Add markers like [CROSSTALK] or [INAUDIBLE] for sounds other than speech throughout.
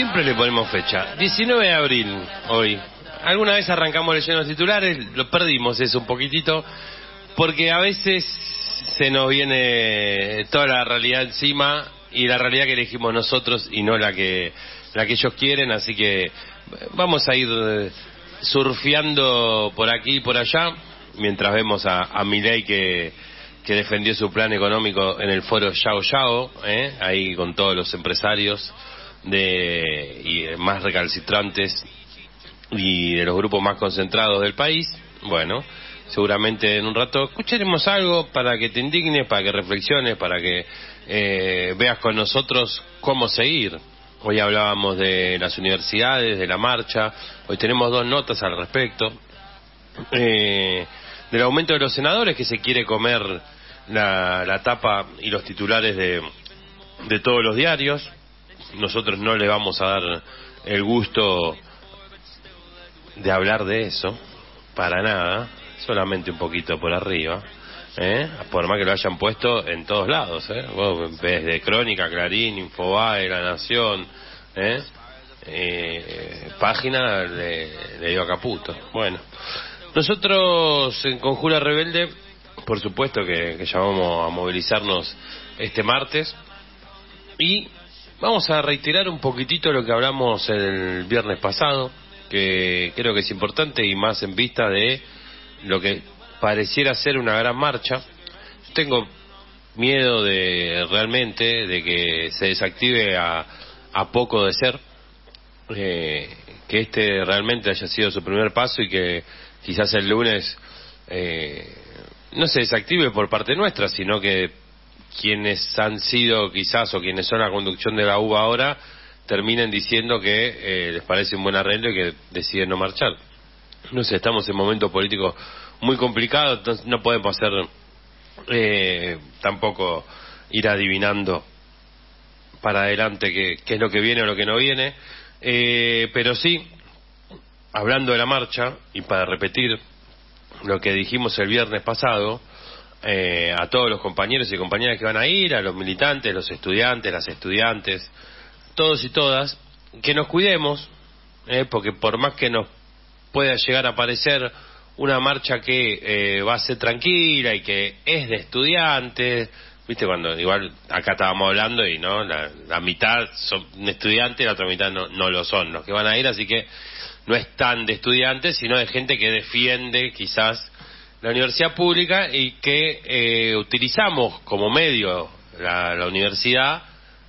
Siempre le ponemos fecha. 19 de abril, hoy. Alguna vez arrancamos leyendo los titulares, lo perdimos eso un poquitito, porque a veces se nos viene toda la realidad encima y la realidad que elegimos nosotros y no la que, la que ellos quieren, así que vamos a ir eh, surfeando por aquí y por allá, mientras vemos a, a Milei que, que defendió su plan económico en el foro Yao Yao, ¿eh? ahí con todos los empresarios de y más recalcitrantes y de los grupos más concentrados del país. Bueno, seguramente en un rato escucharemos algo para que te indignes, para que reflexiones, para que eh, veas con nosotros cómo seguir. Hoy hablábamos de las universidades, de la marcha, hoy tenemos dos notas al respecto. Eh, del aumento de los senadores que se quiere comer la, la tapa y los titulares de, de todos los diarios. Nosotros no le vamos a dar el gusto de hablar de eso, para nada, solamente un poquito por arriba. ¿eh? Por más que lo hayan puesto en todos lados, ¿eh? Vos de Crónica, Clarín, Infobae, La Nación, ¿eh? Eh, página le, dio. Bueno, nosotros en Conjura Rebelde, por supuesto que, que llamamos a movilizarnos este martes y vamos a reiterar un poquitito lo que hablamos el viernes pasado, que creo que es importante y más en vista de lo que pareciera ser una gran marcha. Tengo miedo de realmente de que se desactive a, a poco de ser, eh, que este realmente haya sido su primer paso y que quizás el lunes eh, no se desactive por parte nuestra, sino que quienes han sido quizás o quienes son la conducción de la UBA ahora terminen diciendo que eh, les parece un buen arreglo y que deciden no marchar. No sé, estamos en un momento político muy complicado, entonces no podemos hacer eh, tampoco ir adivinando para adelante qué, qué es lo que viene o lo que no viene, eh, pero sí, hablando de la marcha, y para repetir lo que dijimos el viernes pasado, eh, a todos los compañeros y compañeras que van a ir, a los militantes, los estudiantes, las estudiantes, todos y todas, que nos cuidemos, eh, porque por más que nos pueda llegar a parecer una marcha que eh, va a ser tranquila y que es de estudiantes, viste cuando igual acá estábamos hablando y no la, la mitad son estudiantes, la otra mitad no, no lo son los que van a ir, así que no es tan de estudiantes, sino de gente que defiende quizás la universidad pública y que eh, utilizamos como medio la, la universidad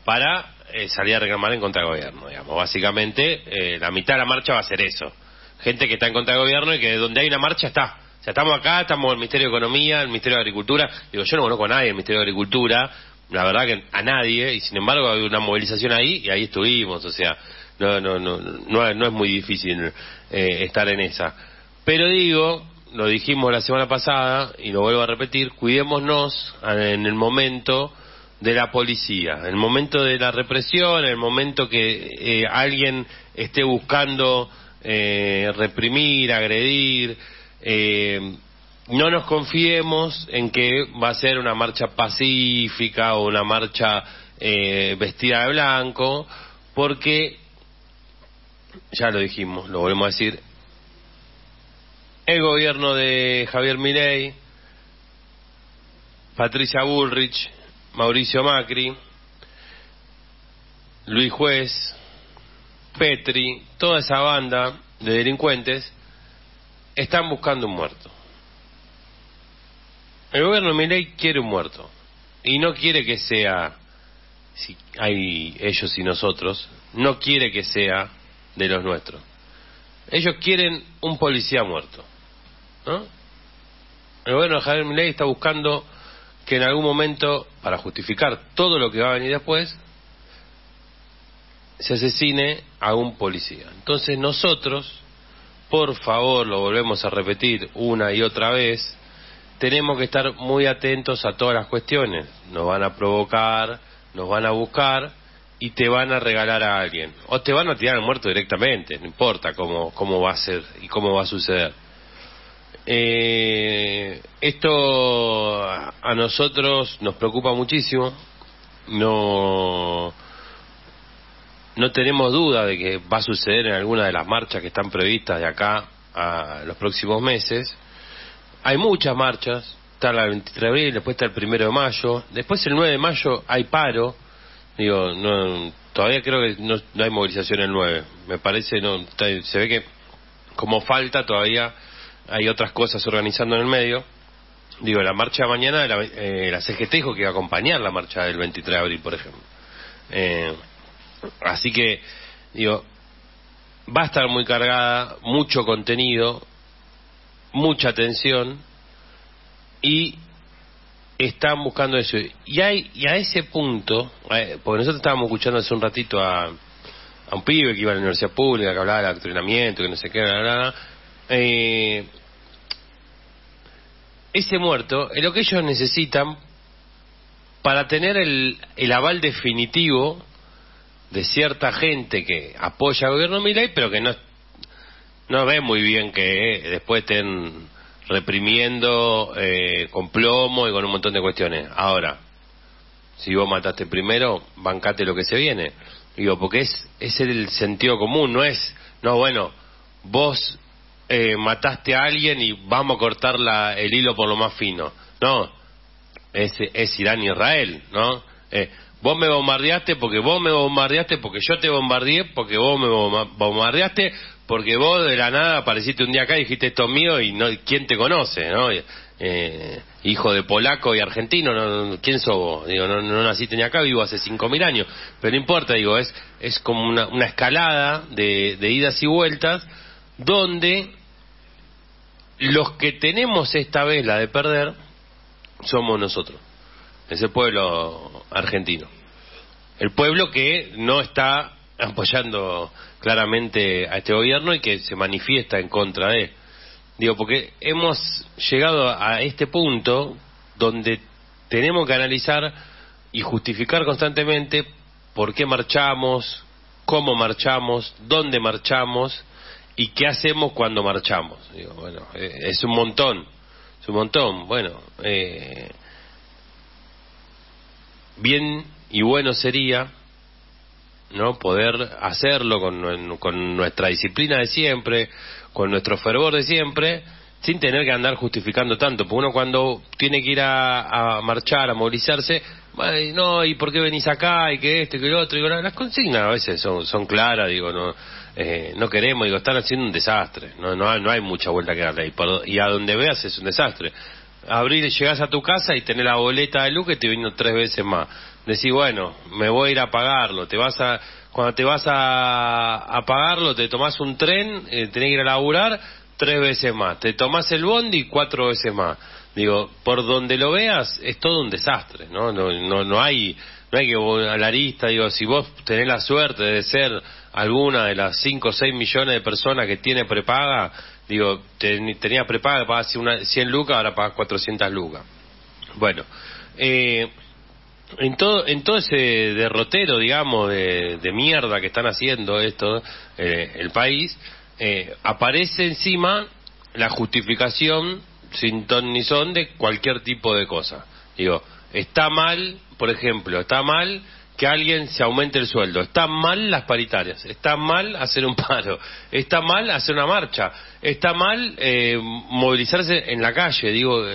para eh, salir a reclamar en contra del gobierno, digamos. Básicamente, eh, la mitad de la marcha va a ser eso. Gente que está en contra del gobierno y que donde hay una marcha está. O sea, estamos acá, estamos en el Ministerio de Economía, en el Ministerio de Agricultura. Digo, yo no conozco a nadie en el Ministerio de Agricultura, la verdad que a nadie, y sin embargo hay una movilización ahí y ahí estuvimos. O sea, no, no, no, no, no es muy difícil eh, estar en esa. Pero digo, lo dijimos la semana pasada y lo vuelvo a repetir, cuidémonos en el momento de la policía, en el momento de la represión, en el momento que eh, alguien esté buscando eh, reprimir, agredir, eh, no nos confiemos en que va a ser una marcha pacífica o una marcha vestida de blanco, porque, ya lo dijimos, lo volvemos a decir, el gobierno de Javier Milei, Patricia Bullrich, Mauricio Macri, Luis Juez, Petri, toda esa banda de delincuentes están buscando un muerto. El gobierno de Milei quiere un muerto y no quiere que sea si hay ellos y nosotros, no quiere que sea de los nuestros. Ellos quieren un policía muerto. ¿No? Gobierno de Javier Milei está buscando que en algún momento, para justificar todo lo que va a venir después, se asesine a un policía. Entonces nosotros, por favor, lo volvemos a repetir una y otra vez, tenemos que estar muy atentos a todas las cuestiones. Nos van a provocar, nos van a buscar y te van a regalar a alguien. O te van a tirar al muerto directamente, no importa cómo, cómo va a ser y cómo va a suceder. Eh, esto a nosotros nos preocupa muchísimo. No no tenemos duda de que va a suceder en alguna de las marchas que están previstas de acá a los próximos meses. Hay muchas marchas, está la 23 de abril, después está el 1 de mayo, después el 9 de mayo hay paro, digo, no, todavía creo que no, hay movilización el 9, me parece, no se ve que como falta todavía hay otras cosas organizando en el medio. Digo, la marcha de mañana, la, eh, la CGT dijo que iba a acompañar la marcha del 23 de abril, por ejemplo. Eh, así que, digo, va a estar muy cargada, mucho contenido, mucha atención y están buscando eso. Y, hay, y a ese punto, eh, porque nosotros estábamos escuchando hace un ratito a, a un pibe que iba a la universidad pública, que hablaba del adoctrinamiento, que no sé qué, nada, eh, ese muerto es lo que ellos necesitan para tener el, el aval definitivo de cierta gente que apoya al gobierno Milei, pero que no, no ve muy bien que después estén reprimiendo eh, con plomo y con un montón de cuestiones. Ahora, si vos mataste primero, bancate lo que se viene. Digo, porque es, es el sentido común, no es, no, bueno, vos eh, mataste a alguien y vamos a cortar la, el hilo por lo más fino. No, es, es Irán y Israel, ¿no? Eh, vos me bombardeaste porque vos me bombardeaste porque yo te bombardeé porque vos me bombardeaste porque vos de la nada apareciste un día acá y dijiste esto es mío y no quién te conoce no eh, hijo de polaco y argentino no, quién sos vos digo no, no naciste ni acá vivo hace cinco mil años pero no importa digo es es como una, una escalada de idas y vueltas donde los que tenemos esta vez la de perder somos nosotros ese pueblo argentino. El pueblo que no está apoyando claramente a este gobierno y que se manifiesta en contra de. Digo, porque hemos llegado a este punto donde tenemos que analizar y justificar constantemente por qué marchamos, cómo marchamos, dónde marchamos y qué hacemos cuando marchamos. Digo, bueno, eh, es un montón, es un montón. Bueno, eh, bien y bueno sería no poder hacerlo con, nuestra disciplina de siempre, con nuestro fervor de siempre, sin tener que andar justificando tanto, porque uno cuando tiene que ir a, marchar, a movilizarse, no, ¿y por qué venís acá? Y que esto y que lo otro, digo, las consignas a veces son, son claras, digo, no, eh, no queremos, digo, están haciendo un desastre, no, no, hay, no hay mucha vuelta que darle, y, y a donde veas es un desastre abrir, llegás a tu casa y tenés la boleta de luz que te vino tres veces más. Decís, bueno, me voy a ir a pagarlo. Te vas a, cuando te vas a, a pagarlo, te tomás un tren, eh, tenés que ir a laburar tres veces más. Te tomás el bondi cuatro veces más. Digo, por donde lo veas, es todo un desastre, ¿no? No, no, no hay, no hay que lista, digo, si vos tenés la suerte de ser alguna de las cinco o seis millones de personas que tiene prepaga, Digo, tenía prepaga, pagaba una, 100 lucas, ahora pagas 400 lucas. Bueno, eh, en todo en todo ese derrotero, digamos, de, mierda que están haciendo esto, eh, el país, eh, aparece encima la justificación sin ton ni son de cualquier tipo de cosa. Digo, está mal, por ejemplo, está mal que alguien se aumente el sueldo. Está mal las paritarias, está mal hacer un paro, está mal hacer una marcha, está mal eh, movilizarse en la calle. Digo,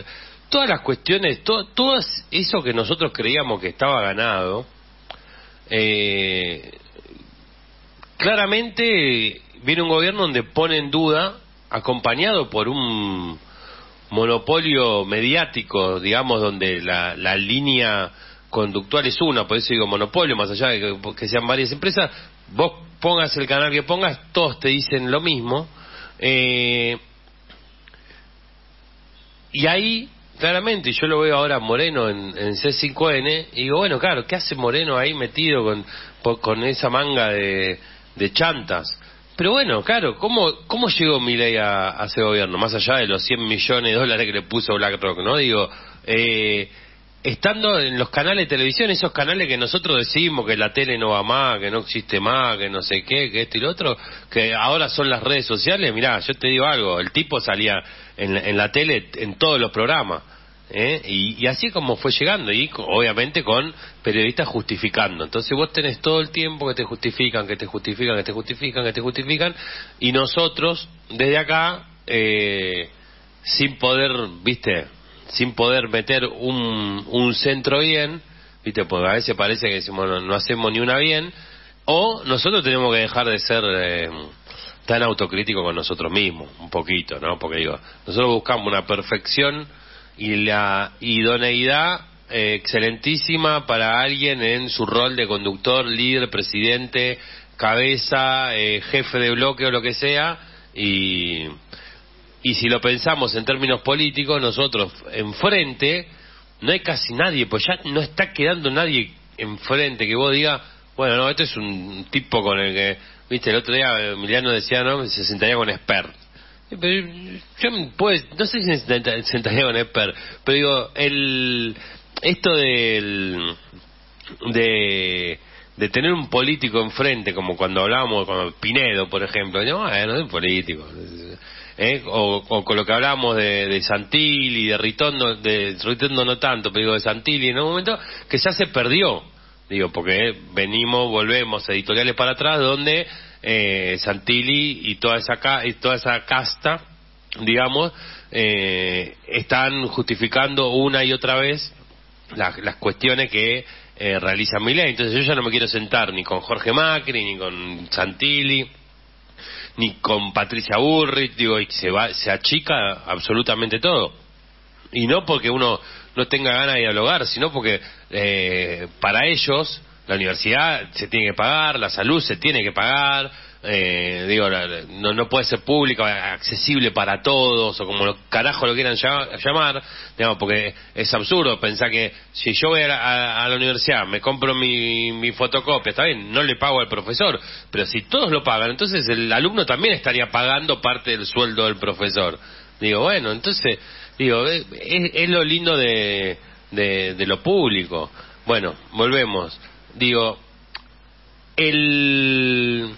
todas las cuestiones, todo, todo eso que nosotros creíamos que estaba ganado, eh, claramente viene un gobierno donde pone en duda, acompañado por un monopolio mediático, digamos, donde la, la línea conductual es una, por eso digo monopolio, más allá de que, sean varias empresas, vos pongas el canal que pongas, todos te dicen lo mismo. Eh, y ahí, claramente, yo lo veo ahora Moreno en, C5N, y digo, bueno, claro, ¿qué hace Moreno ahí metido con, esa manga de chantas? Pero bueno, claro, ¿cómo, cómo llegó Milei a, a ese gobierno? Más allá de los 100 millones de dólares que le puso BlackRock, ¿no? Digo, eh, estando en los canales de televisión, esos canales que nosotros decimos que la tele no va más, que no existe más, que no sé qué, que esto y lo otro, que ahora son las redes sociales, mirá, yo te digo algo, el tipo salía en, la tele en todos los programas. ¿Eh? Y, y, así como fue llegando, y obviamente con periodistas justificando. Entonces vos tenés todo el tiempo que te justifican, que te justifican, que te justifican, que te justifican, y nosotros, desde acá, eh, sin poder, viste, sin poder meter un, un centro bien, viste, porque a veces parece que decimos no, hacemos ni una bien, o nosotros tenemos que dejar de ser eh, tan autocríticos con nosotros mismos, un poquito, ¿no? Porque digo, nosotros buscamos una perfección y la idoneidad eh, excelentísima para alguien en su rol de conductor, líder, presidente, cabeza, eh, jefe de bloque o lo que sea, y, y si lo pensamos en términos políticos, nosotros enfrente no hay casi nadie, pues ya no está quedando nadie enfrente que vos digas, bueno, no, este es un tipo con el que, viste, el otro día Emiliano decía, ¿no? Se sentaría con expert pero yo, pues, no sé si sentaría con Esper, pero digo, el, esto del, de, de tener un político enfrente, como cuando hablábamos con Pinedo, por ejemplo, no, no es político. ¿eh? O, con lo que hablábamos de, de Santilli, de Ritondo, de Ritondo no tanto, pero digo de Santilli en un momento que ya se perdió. Digo, porque venimos, volvemos editoriales para atrás donde eh, Santilli y toda esa, y toda esa casta, digamos, eh, están justificando una y otra vez las cuestiones que eh, realiza Milei. Entonces yo ya no me quiero sentar ni con Jorge Macri, ni con Santilli, ni con Patricia Burrich, digo, y se, va, se achica absolutamente todo. Y no porque uno no tenga ganas de dialogar, sino porque eh, para ellos la universidad se tiene que pagar, la salud se tiene que pagar, eh, digo, no, no puede ser pública, accesible para todos, o como lo carajo lo quieran llamar, digamos, porque es absurdo pensar que si yo voy a la, universidad, me compro mi, mi fotocopia, está bien, no le pago al profesor, pero si todos lo pagan, entonces el alumno también estaría pagando parte del sueldo del profesor. Digo, bueno, entonces, digo, es, es lo lindo de, de lo público. Bueno, volvemos digo, el,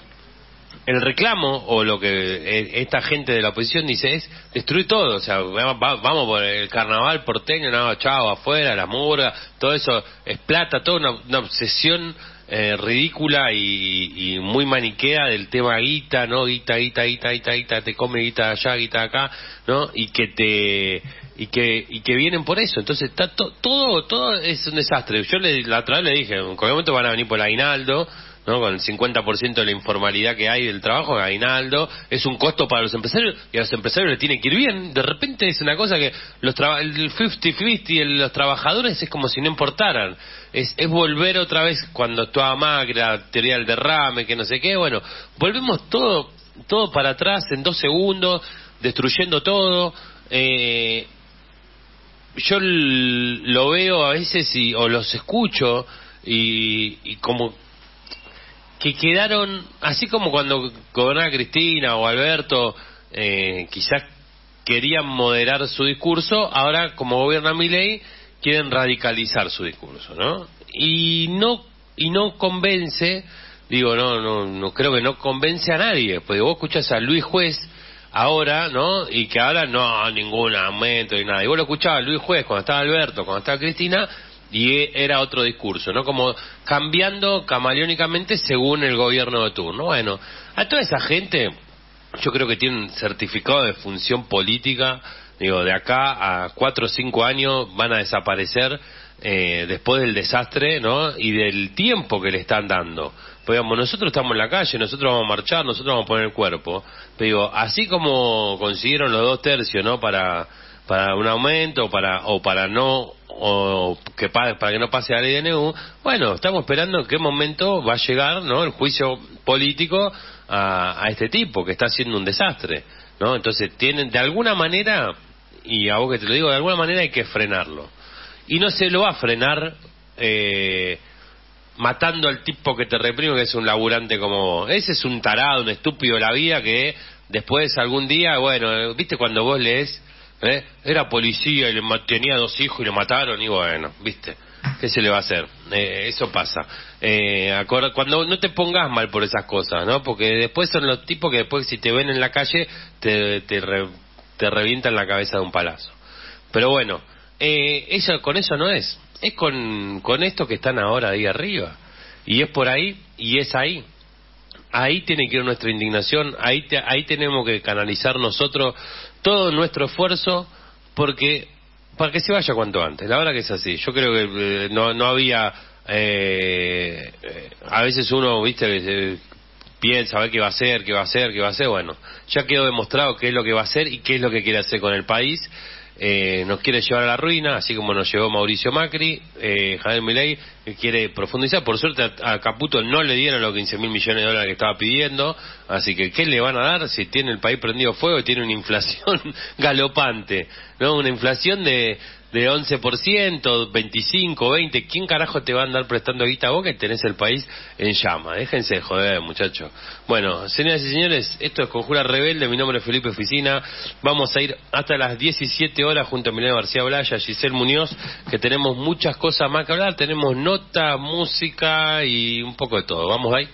el reclamo o lo que e, esta gente de la oposición dice es destruir todo, o sea, vamos por el carnaval porteño, no, chao, afuera, la murga, todo eso es plata, toda una, obsesión eh, ridícula y, muy maniquea del tema guita, ¿no? Guita, guita, guita, guita, guita, te come guita allá, guita acá, ¿no? Y que te y que y que vienen por eso. Entonces está todo todo es un desastre. Yo le, la otra vez le dije en cualquier momento van a venir por aguinaldo ¿no? con el 50% de la informalidad que hay del trabajo aguinaldo es un costo para los empresarios y a los empresarios les tiene que ir bien. De repente es una cosa que los el 50-50 los trabajadores es como si no importaran. Es, es volver otra vez cuando estaba Macri la teoría del derrame que no sé qué. Bueno volvemos todo todo para atrás en dos segundos destruyendo todo eh, yo lo veo a veces y, o los escucho y, como que quedaron, así como cuando gobernaba Cristina o Alberto, eh, quizás querían moderar su discurso, ahora como gobierna Milei quieren radicalizar su discurso, ¿no? Y no y no convence, digo, no no no creo que no convence a nadie, porque vos escuchas a Luis Juez ahora, ¿no? Y que ahora no ningún aumento y nada. Y vos lo escuchabas Luis Juez cuando estaba Alberto, cuando estaba Cristina, y era otro discurso, ¿no? Como cambiando camaleónicamente según el gobierno de turno. Bueno, a toda esa gente, yo creo que tienen certificado de función política, digo, de acá a cuatro o cinco años van a desaparecer eh, después del desastre, ¿no? Y del tiempo que le están dando. Digamos, nosotros estamos en la calle, nosotros vamos a marchar, nosotros vamos a poner el cuerpo. Pero digo, así como consiguieron los dos tercios, ¿no? Para, para un aumento para, o para no, o que para que no pase la ley de DNU, bueno, estamos esperando en qué momento va a llegar, ¿no? El juicio político a, a este tipo que está haciendo un desastre, ¿no? Entonces tienen, de alguna manera, y a vos que te lo digo, de alguna manera hay que frenarlo y no se lo va a frenar eh, matando al tipo que te reprime, que es un laburante como Ese es un tarado, un estúpido de la vida que después algún día, bueno, eh, viste cuando vos lees, ¿eh? era policía y le tenía dos hijos y lo mataron y bueno, viste. ¿Qué se le va a hacer? eso pasa. cuando no te pongas mal por esas cosas, ¿no? Porque después son los tipos que después si te ven en la calle te, te, te revientan la cabeza de un palazo. Pero bueno, eh, eso con eso no es. Es con, con esto que están ahora ahí arriba. Y es por ahí y es ahí. Ahí tiene que ir nuestra indignación, ahí, ahí tenemos que canalizar nosotros todo nuestro esfuerzo porque para que se vaya cuanto antes. La verdad que es así. Yo creo que eh, no, no había... Eh, eh, a veces uno, viste, piensa, a ver qué va a hacer, qué va a hacer, qué va a hacer. Bueno, ya quedó demostrado qué es lo que va a hacer y qué es lo que quiere hacer con el país eh, nos quiere llevar a la ruina, así como nos llevó Mauricio Macri, eh, Javier Milei quiere profundizar. Por suerte a, Caputo no le dieron los 15 mil millones de dólares que estaba pidiendo, así que ¿qué le van a dar si tiene el país prendido fuego y tiene una inflación [LAUGHS] galopante? ¿no? Una inflación de de 11%, 25, 20, ¿quién carajo te va a andar prestando guita a vos que tenés el país en llama? Déjense de joder, muchachos. Bueno, señoras y señores, esto es Conjura Rebelde, mi nombre es Felipe Oficina. Vamos a ir hasta las 17 horas junto a Milena García Blaya, Giselle Muñoz, que tenemos muchas cosas más que hablar. Tenemos música y un poco de todo. Vamos ahí.